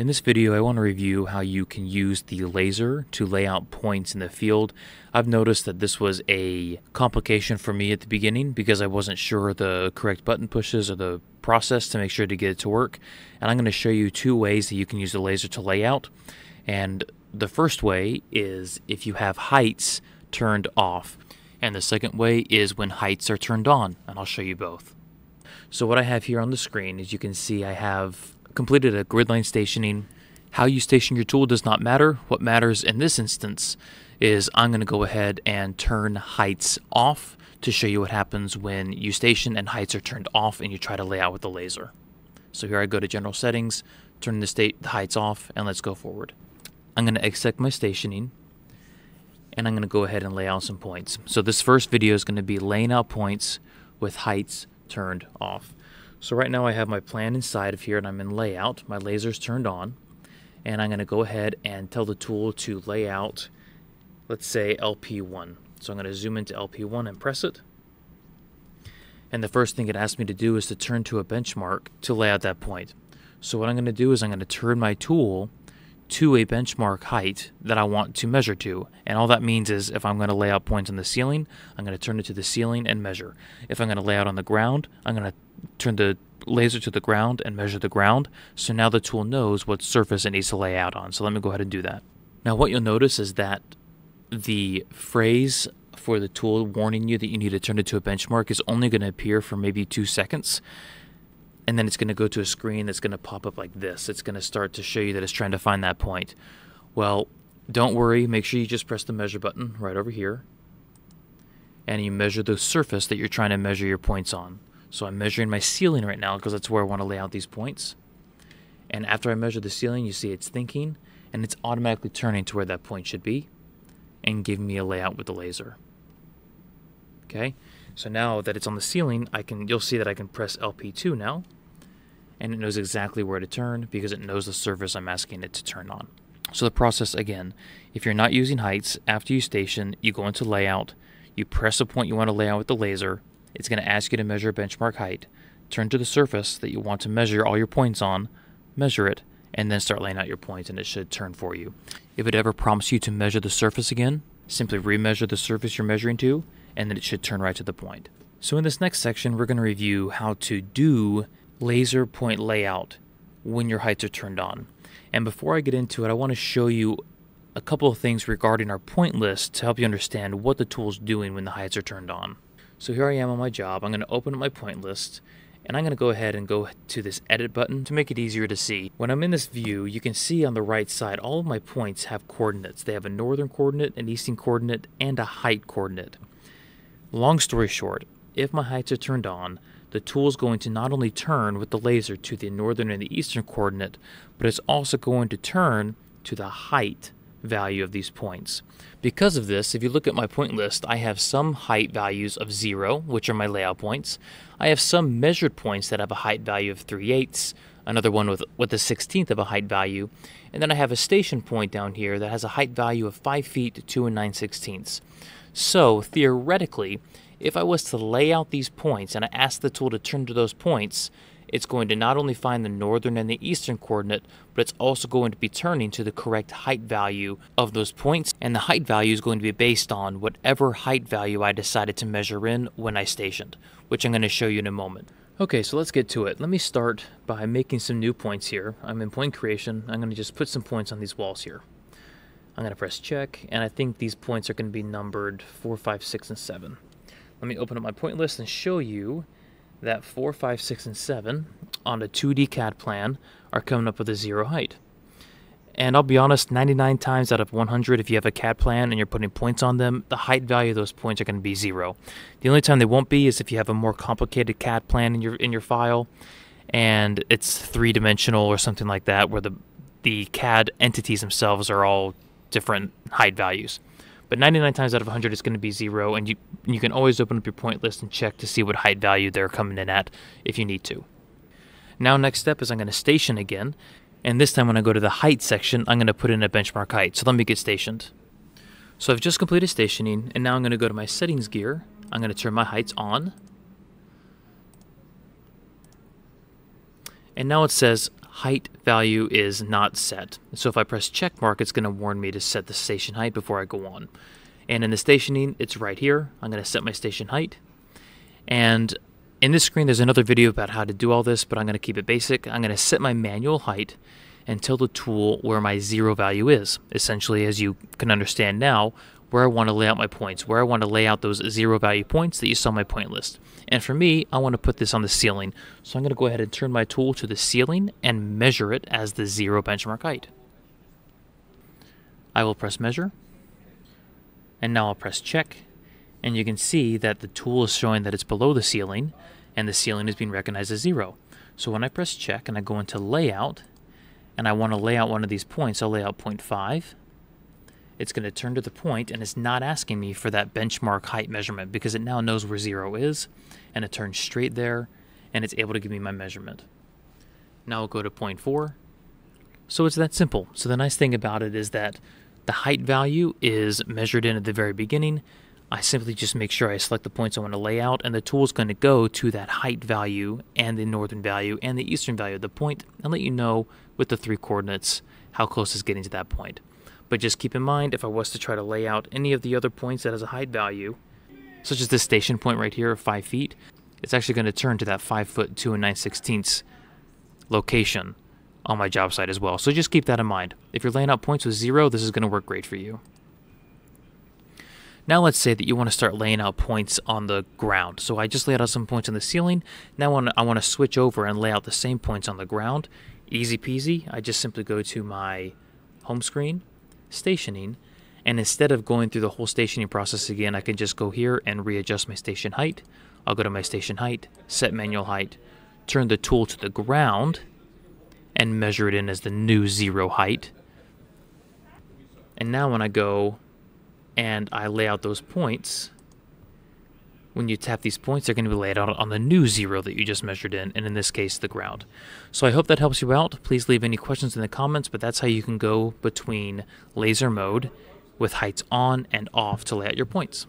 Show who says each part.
Speaker 1: In this video, I want to review how you can use the laser to lay out points in the field. I've noticed that this was a complication for me at the beginning because I wasn't sure the correct button pushes or the process to make sure to get it to work. And I'm going to show you two ways that you can use the laser to lay out. And the first way is if you have heights turned off. And the second way is when heights are turned on. And I'll show you both. So what I have here on the screen, as you can see, I have completed a gridline stationing. How you station your tool does not matter. What matters in this instance is I'm going to go ahead and turn heights off to show you what happens when you station and heights are turned off and you try to lay out with the laser. So here I go to general settings, turn the state the heights off, and let's go forward. I'm going to exec my stationing and I'm going to go ahead and lay out some points. So this first video is going to be laying out points with heights turned off. So right now I have my plan inside of here and I'm in layout. My laser's turned on and I'm going to go ahead and tell the tool to lay out, let's say LP1. So I'm going to zoom into LP1 and press it. And the first thing it asks me to do is to turn to a benchmark to lay out that point. So what I'm going to do is I'm going to turn my tool to a benchmark height that I want to measure to. And all that means is if I'm going to lay out points on the ceiling, I'm going to turn it to the ceiling and measure. If I'm going to lay out on the ground, I'm going to turn the laser to the ground and measure the ground. So now the tool knows what surface it needs to lay out on. So let me go ahead and do that. Now what you'll notice is that the phrase for the tool warning you that you need to turn it to a benchmark is only going to appear for maybe two seconds. And then it's going to go to a screen that's going to pop up like this. It's going to start to show you that it's trying to find that point. Well, don't worry. Make sure you just press the measure button right over here. And you measure the surface that you're trying to measure your points on. So I'm measuring my ceiling right now because that's where I want to lay out these points. And after I measure the ceiling, you see it's thinking and it's automatically turning to where that point should be and giving me a layout with the laser. Okay, so now that it's on the ceiling, I can you'll see that I can press LP2 now, and it knows exactly where to turn because it knows the surface I'm asking it to turn on. So the process again, if you're not using heights, after you station, you go into layout, you press a point you want to lay out with the laser, it's going to ask you to measure benchmark height. Turn to the surface that you want to measure all your points on, measure it, and then start laying out your points, and it should turn for you. If it ever prompts you to measure the surface again, simply remeasure the surface you're measuring to, and then it should turn right to the point. So in this next section, we're going to review how to do laser point layout when your heights are turned on. And before I get into it, I want to show you a couple of things regarding our point list to help you understand what the tool's doing when the heights are turned on. So here I am on my job. I'm going to open up my point list and I'm going to go ahead and go to this edit button to make it easier to see. When I'm in this view, you can see on the right side all of my points have coordinates. They have a northern coordinate, an eastern coordinate, and a height coordinate. Long story short, if my heights are turned on, the tool is going to not only turn with the laser to the northern and the eastern coordinate, but it's also going to turn to the height value of these points. Because of this, if you look at my point list, I have some height values of 0, which are my layout points. I have some measured points that have a height value of 3 eighths, another one with, with a 16th of a height value, and then I have a station point down here that has a height value of 5 feet 2 and 9 sixteenths. So, theoretically, if I was to lay out these points and I ask the tool to turn to those points, it's going to not only find the northern and the eastern coordinate, but it's also going to be turning to the correct height value of those points. And the height value is going to be based on whatever height value I decided to measure in when I stationed, which I'm going to show you in a moment. Okay, so let's get to it. Let me start by making some new points here. I'm in point creation. I'm going to just put some points on these walls here. I'm going to press check, and I think these points are going to be numbered 4, 5, 6, and 7. Let me open up my point list and show you that 4, 5, 6, and 7 on a 2D CAD plan are coming up with a zero height. And I'll be honest, 99 times out of 100, if you have a CAD plan and you're putting points on them, the height value of those points are going to be zero. The only time they won't be is if you have a more complicated CAD plan in your in your file, and it's three dimensional or something like that, where the the CAD entities themselves are all different height values. But 99 times out of 100, it's going to be zero, and you you can always open up your point list and check to see what height value they're coming in at if you need to. Now, next step is I'm going to station again, and this time when I go to the height section, I'm going to put in a benchmark height. So let me get stationed. So I've just completed stationing, and now I'm going to go to my settings gear. I'm going to turn my heights on. And now it says height value is not set. So if I press check mark, it's going to warn me to set the station height before I go on. And in the stationing, it's right here. I'm going to set my station height. And in this screen, there's another video about how to do all this, but I'm going to keep it basic. I'm going to set my manual height and tell the tool where my zero value is. Essentially, as you can understand now, where I want to lay out my points, where I want to lay out those zero value points that you saw my point list. And for me, I want to put this on the ceiling. So I'm going to go ahead and turn my tool to the ceiling and measure it as the zero benchmark height. I will press measure. And now I'll press check. And you can see that the tool is showing that it's below the ceiling and the ceiling is being recognized as zero. So when I press check and I go into layout and I want to lay out one of these points, I'll lay out point 0.5 it's going to turn to the point and it's not asking me for that benchmark height measurement because it now knows where zero is and it turns straight there and it's able to give me my measurement. Now I'll go to point four. So it's that simple. So the nice thing about it is that the height value is measured in at the very beginning. I simply just make sure I select the points I want to lay out and the tool is going to go to that height value and the northern value and the eastern value of the point and let you know with the three coordinates how close it's getting to that point. But just keep in mind, if I was to try to lay out any of the other points that has a height value, such as this station point right here of 5 feet, it's actually going to turn to that 5 foot 2 and 9 sixteenths location on my job site as well. So just keep that in mind. If you're laying out points with 0, this is going to work great for you. Now let's say that you want to start laying out points on the ground. So I just laid out some points on the ceiling. Now I want to switch over and lay out the same points on the ground. Easy peasy. I just simply go to my home screen stationing. And instead of going through the whole stationing process again, I can just go here and readjust my station height. I'll go to my station height, set manual height, turn the tool to the ground, and measure it in as the new zero height. And now when I go and I lay out those points, when you tap these points, they're going to be laid out on the new zero that you just measured in, and in this case, the ground. So I hope that helps you out. Please leave any questions in the comments, but that's how you can go between laser mode with heights on and off to lay out your points.